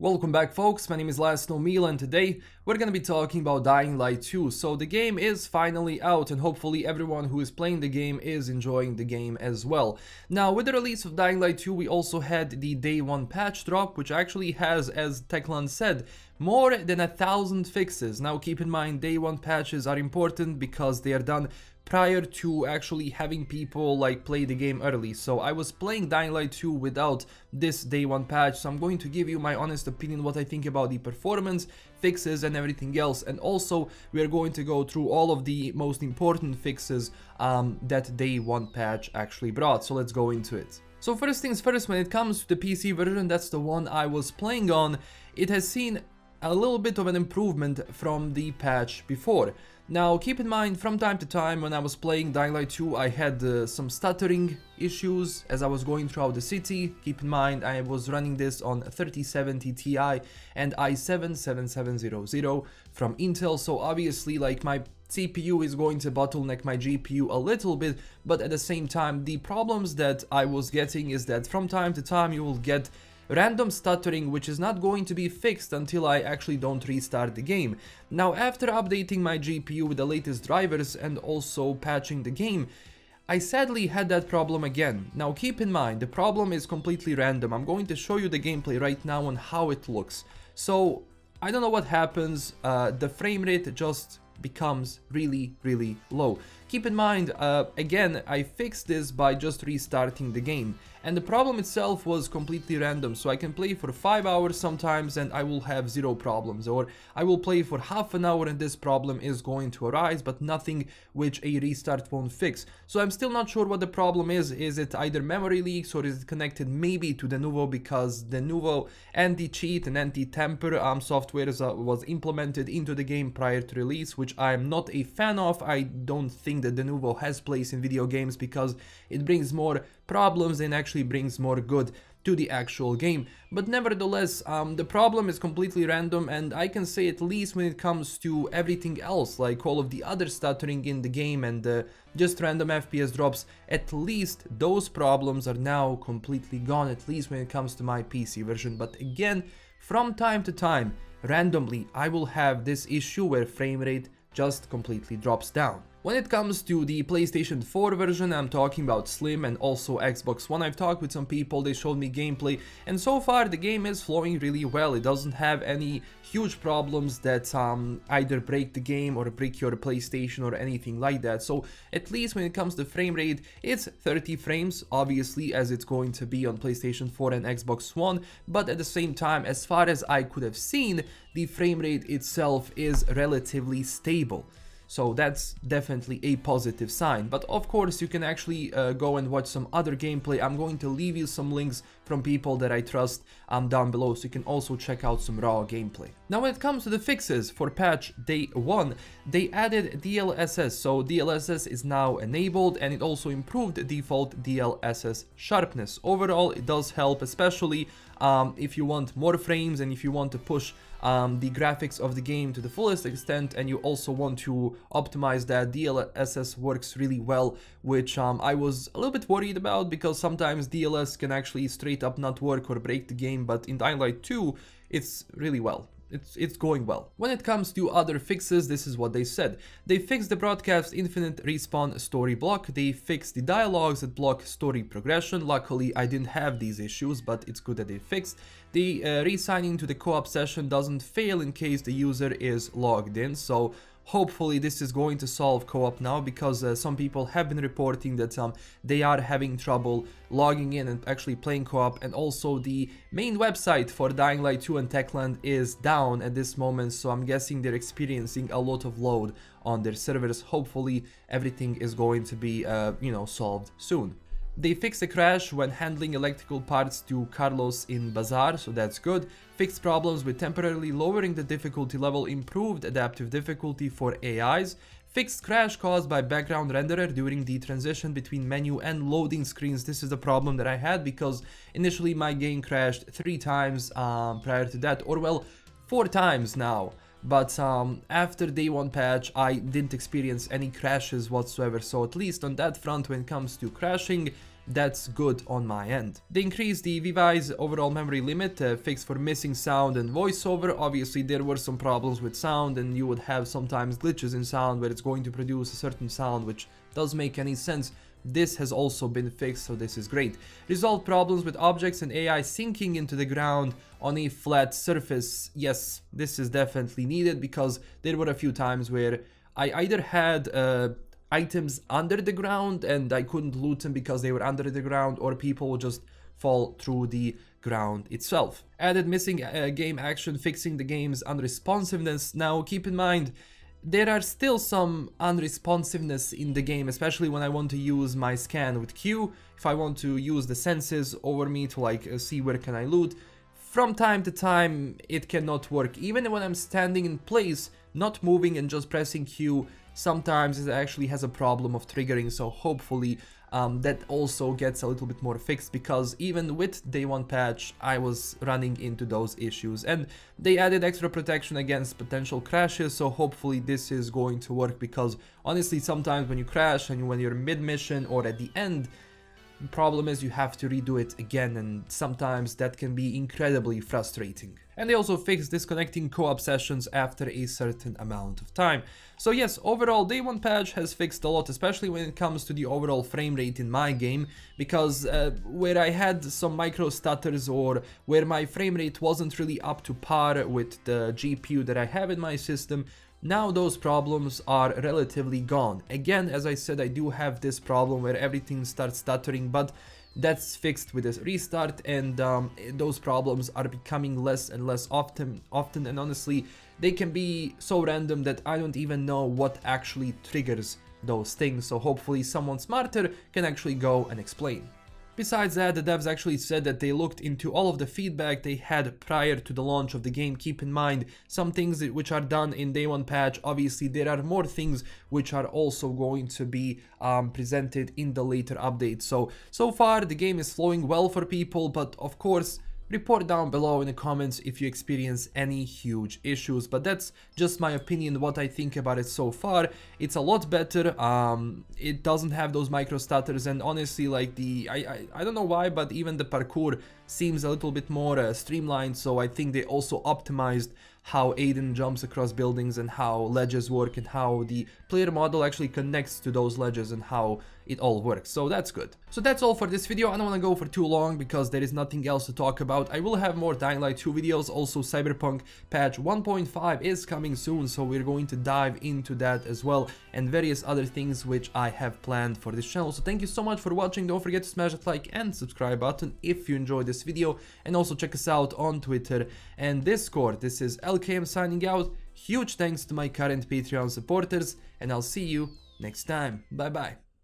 Welcome back folks, my name is Last Meal and today we're gonna be talking about Dying Light 2. So the game is finally out and hopefully everyone who is playing the game is enjoying the game as well. Now with the release of Dying Light 2 we also had the day 1 patch drop which actually has, as Techland said, more than a thousand fixes. Now keep in mind day 1 patches are important because they are done prior to actually having people like play the game early. So I was playing Dying Light 2 without this day one patch. So I'm going to give you my honest opinion what I think about the performance, fixes and everything else. And also we are going to go through all of the most important fixes um, that day one patch actually brought. So let's go into it. So first things first, when it comes to the PC version, that's the one I was playing on, it has seen a little bit of an improvement from the patch before. Now keep in mind from time to time when I was playing Dying Light 2 I had uh, some stuttering issues as I was going throughout the city. Keep in mind I was running this on 3070 Ti and i7 7700 from Intel so obviously like my CPU is going to bottleneck my GPU a little bit but at the same time the problems that I was getting is that from time to time you will get random stuttering which is not going to be fixed until I actually don't restart the game. Now after updating my GPU with the latest drivers and also patching the game, I sadly had that problem again. Now keep in mind, the problem is completely random. I'm going to show you the gameplay right now on how it looks. So, I don't know what happens, uh, the frame rate just becomes really, really low. Keep in mind, uh, again, I fixed this by just restarting the game. And the problem itself was completely random, so I can play for 5 hours sometimes and I will have zero problems. Or I will play for half an hour and this problem is going to arise, but nothing which a restart won't fix. So I'm still not sure what the problem is. Is it either memory leaks or is it connected maybe to Denuvo because Denuvo anti-cheat and anti-tamper um, software uh, was implemented into the game prior to release, which I'm not a fan of. I don't think think that Denuvo has place in video games because it brings more problems and actually brings more good to the actual game. But nevertheless, um, the problem is completely random and I can say at least when it comes to everything else, like all of the other stuttering in the game and uh, just random FPS drops, at least those problems are now completely gone, at least when it comes to my PC version. But again, from time to time, randomly, I will have this issue where frame rate just completely drops down. When it comes to the PlayStation 4 version, I'm talking about Slim and also Xbox One. I've talked with some people, they showed me gameplay, and so far the game is flowing really well. It doesn't have any huge problems that um, either break the game or break your PlayStation or anything like that. So at least when it comes to frame rate, it's 30 frames, obviously, as it's going to be on PlayStation 4 and Xbox One, but at the same time, as far as I could have seen, the frame rate itself is relatively stable. So that's definitely a positive sign. But of course, you can actually uh, go and watch some other gameplay. I'm going to leave you some links from people that I trust um, down below, so you can also check out some raw gameplay. Now, when it comes to the fixes for patch day 1, they added DLSS, so DLSS is now enabled and it also improved default DLSS sharpness. Overall, it does help, especially um, if you want more frames and if you want to push um, the graphics of the game to the fullest extent and you also want to optimize that DLSS works really well which um, I was a little bit worried about because sometimes DLSS can actually straight up not work or break the game but in Dying Light 2 it's really well it's, it's going well. When it comes to other fixes, this is what they said. They fixed the broadcast infinite respawn story block, they fixed the dialogues that block story progression, luckily I didn't have these issues, but it's good that they fixed. The uh, re-signing to the co-op session doesn't fail in case the user is logged in, so Hopefully this is going to solve co-op now because uh, some people have been reporting that um, they are having trouble logging in and actually playing co-op and also the main website for Dying Light 2 and Techland is down at this moment so I'm guessing they're experiencing a lot of load on their servers. Hopefully everything is going to be, uh, you know, solved soon. They fixed a crash when handling electrical parts to Carlos in Bazaar, so that's good. Fixed problems with temporarily lowering the difficulty level, improved adaptive difficulty for AIs. Fixed crash caused by background renderer during the transition between menu and loading screens. This is the problem that I had because initially my game crashed three times um, prior to that, or well, four times now but um, after day one patch I didn't experience any crashes whatsoever so at least on that front when it comes to crashing that's good on my end. They increased the VVI's overall memory limit, uh, fixed for missing sound and voiceover. Obviously there were some problems with sound and you would have sometimes glitches in sound where it's going to produce a certain sound which does make any sense. This has also been fixed, so this is great. Resolved problems with objects and AI sinking into the ground on a flat surface. Yes, this is definitely needed because there were a few times where I either had uh, items under the ground and I couldn't loot them because they were under the ground or people would just fall through the ground itself. Added missing uh, game action fixing the game's unresponsiveness. Now keep in mind there are still some unresponsiveness in the game, especially when I want to use my scan with Q, if I want to use the senses over me to like uh, see where can I loot. From time to time it cannot work, even when I'm standing in place, not moving and just pressing Q, sometimes it actually has a problem of triggering, so hopefully um, that also gets a little bit more fixed because even with day one patch I was running into those issues. And they added extra protection against potential crashes so hopefully this is going to work because honestly sometimes when you crash and when you're mid mission or at the end problem is you have to redo it again and sometimes that can be incredibly frustrating. And they also fixed disconnecting co-op sessions after a certain amount of time. So yes, overall day 1 patch has fixed a lot, especially when it comes to the overall frame rate in my game, because uh, where I had some micro stutters or where my frame rate wasn't really up to par with the GPU that I have in my system, now those problems are relatively gone. Again, as I said, I do have this problem where everything starts stuttering, but that's fixed with a restart and um, those problems are becoming less and less often often and honestly they can be so random that I don't even know what actually triggers those things so hopefully someone smarter can actually go and explain. Besides that, the devs actually said that they looked into all of the feedback they had prior to the launch of the game. Keep in mind, some things which are done in day one patch, obviously there are more things which are also going to be um, presented in the later updates. So, so far the game is flowing well for people, but of course, Report down below in the comments if you experience any huge issues, but that's just my opinion, what I think about it so far. It's a lot better, um, it doesn't have those micro stutters and honestly like the, I, I, I don't know why, but even the parkour seems a little bit more uh, streamlined, so I think they also optimized how Aiden jumps across buildings and how ledges work and how the player model actually connects to those ledges and how it all works, so that's good. So that's all for this video, I don't want to go for too long because there is nothing else to talk about. I will have more Dying Light 2 videos, also Cyberpunk patch 1.5 is coming soon, so we're going to dive into that as well and various other things which I have planned for this channel. So thank you so much for watching, don't forget to smash that like and subscribe button if you enjoyed this video and also check us out on Twitter and Discord. This is LKM signing out, huge thanks to my current Patreon supporters and I'll see you next time. Bye bye.